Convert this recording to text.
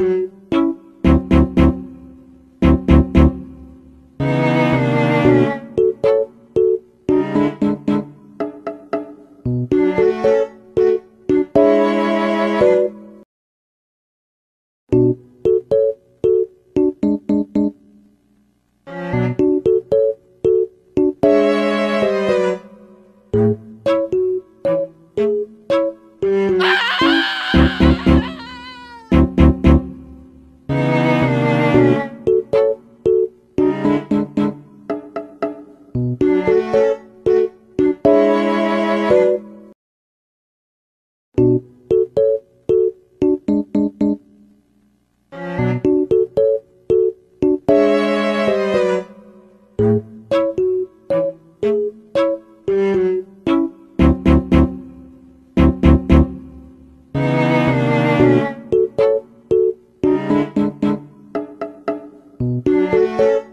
mm-hmm. Música